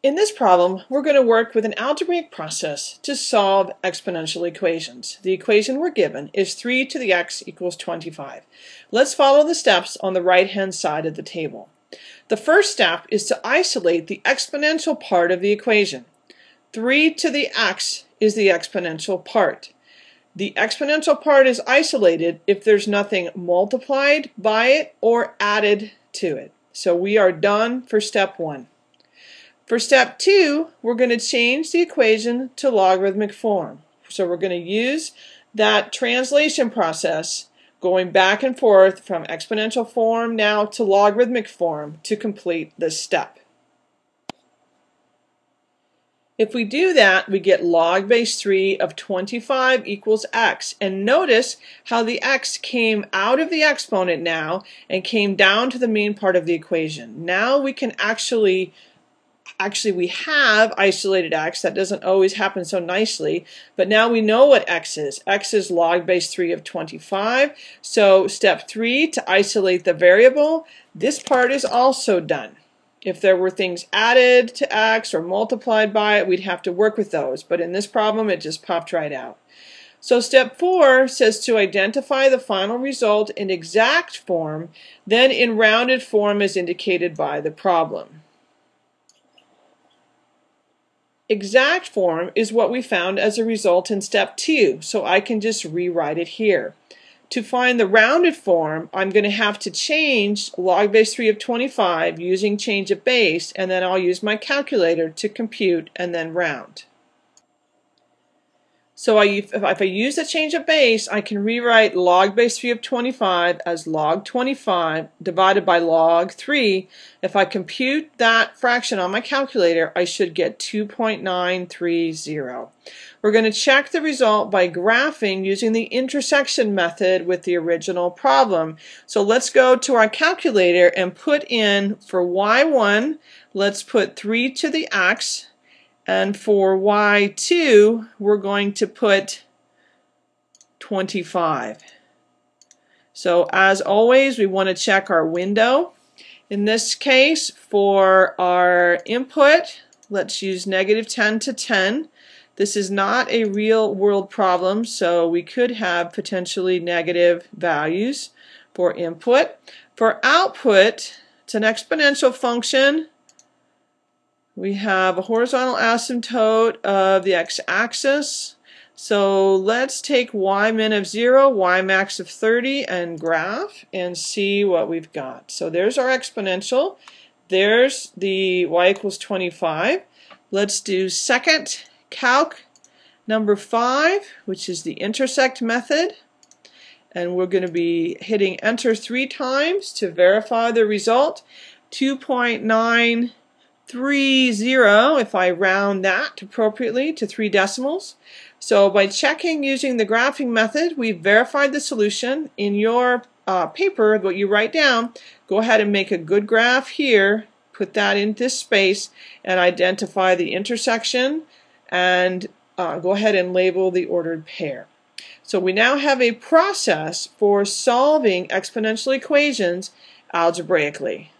In this problem, we're going to work with an algebraic process to solve exponential equations. The equation we're given is 3 to the x equals 25. Let's follow the steps on the right-hand side of the table. The first step is to isolate the exponential part of the equation. 3 to the x is the exponential part. The exponential part is isolated if there's nothing multiplied by it or added to it. So we are done for step 1. For step two, we're going to change the equation to logarithmic form. So we're going to use that translation process going back and forth from exponential form now to logarithmic form to complete this step. If we do that, we get log base 3 of 25 equals x. And notice how the x came out of the exponent now and came down to the mean part of the equation. Now we can actually actually we have isolated x. That doesn't always happen so nicely, but now we know what x is. x is log base 3 of 25. So step 3, to isolate the variable, this part is also done. If there were things added to x or multiplied by it, we'd have to work with those. But in this problem, it just popped right out. So step four says to identify the final result in exact form, then in rounded form as indicated by the problem. Exact form is what we found as a result in step 2, so I can just rewrite it here. To find the rounded form, I'm going to have to change log base 3 of 25 using change of base, and then I'll use my calculator to compute and then round. So I, if I use a change of base, I can rewrite log base 3 of 25 as log 25 divided by log 3. If I compute that fraction on my calculator, I should get 2.930. We're going to check the result by graphing using the intersection method with the original problem. So let's go to our calculator and put in for y1, let's put 3 to the x and for y2, we're going to put 25. So as always, we want to check our window. In this case, for our input, let's use negative 10 to 10. This is not a real world problem, so we could have potentially negative values for input. For output, it's an exponential function, we have a horizontal asymptote of the x-axis. So let's take y min of 0, y max of 30 and graph and see what we've got. So there's our exponential. There's the y equals 25. Let's do second calc number 5, which is the intersect method. And we're going to be hitting enter three times to verify the result. 2.9 three zero if I round that appropriately to three decimals. So by checking using the graphing method, we've verified the solution. In your uh, paper, what you write down, go ahead and make a good graph here, put that in this space, and identify the intersection, and uh, go ahead and label the ordered pair. So we now have a process for solving exponential equations algebraically.